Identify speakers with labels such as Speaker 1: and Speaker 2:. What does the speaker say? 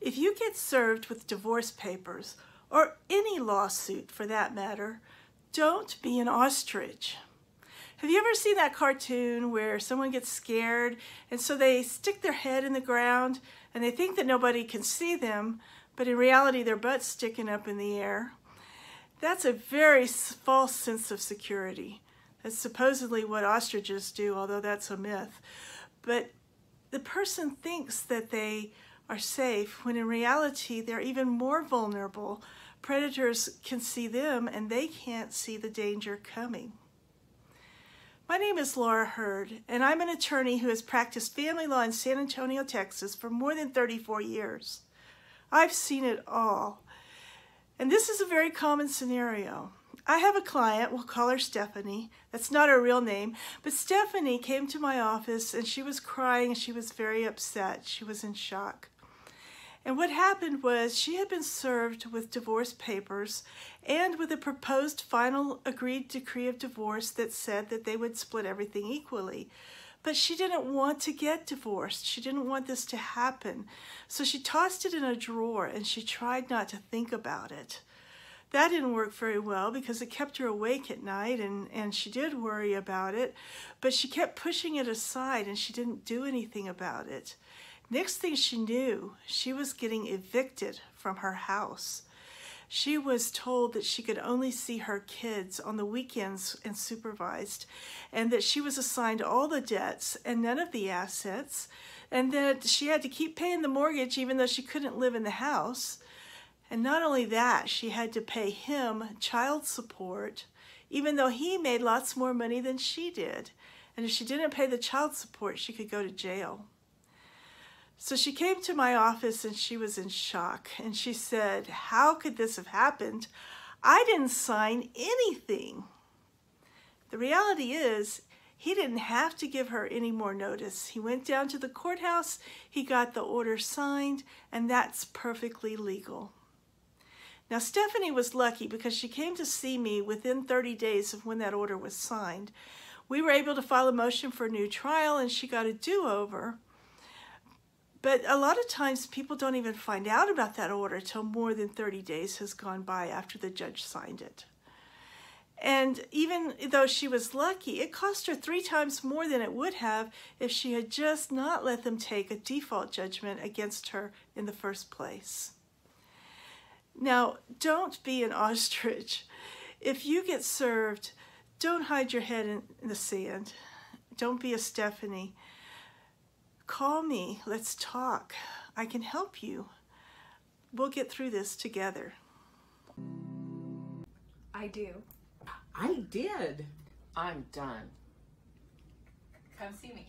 Speaker 1: If you get served with divorce papers, or any lawsuit for that matter, don't be an ostrich. Have you ever seen that cartoon where someone gets scared and so they stick their head in the ground and they think that nobody can see them, but in reality their butt's sticking up in the air? That's a very false sense of security. That's supposedly what ostriches do, although that's a myth. But the person thinks that they are safe when in reality they're even more vulnerable. Predators can see them and they can't see the danger coming. My name is Laura Heard, and I'm an attorney who has practiced family law in San Antonio, Texas for more than 34 years. I've seen it all. And this is a very common scenario. I have a client, we'll call her Stephanie. That's not her real name, but Stephanie came to my office and she was crying and she was very upset. She was in shock. And what happened was she had been served with divorce papers and with a proposed final agreed decree of divorce that said that they would split everything equally. But she didn't want to get divorced. She didn't want this to happen. So she tossed it in a drawer and she tried not to think about it. That didn't work very well because it kept her awake at night and, and she did worry about it, but she kept pushing it aside and she didn't do anything about it. Next thing she knew, she was getting evicted from her house. She was told that she could only see her kids on the weekends and supervised, and that she was assigned all the debts and none of the assets, and that she had to keep paying the mortgage even though she couldn't live in the house. And not only that, she had to pay him child support, even though he made lots more money than she did. And if she didn't pay the child support, she could go to jail. So she came to my office and she was in shock. And she said, How could this have happened? I didn't sign anything. The reality is, he didn't have to give her any more notice. He went down to the courthouse, he got the order signed, and that's perfectly legal. Now, Stephanie was lucky because she came to see me within 30 days of when that order was signed. We were able to file a motion for a new trial and she got a do-over. But a lot of times people don't even find out about that order till more than 30 days has gone by after the judge signed it. And even though she was lucky, it cost her three times more than it would have if she had just not let them take a default judgment against her in the first place. Now, don't be an ostrich. If you get served, don't hide your head in, the sand. Don't be a Stephanie. Call me. Let's talk. I can help you. We'll get through this together.
Speaker 2: I do.
Speaker 3: I did.
Speaker 4: I'm done.
Speaker 2: Come see me.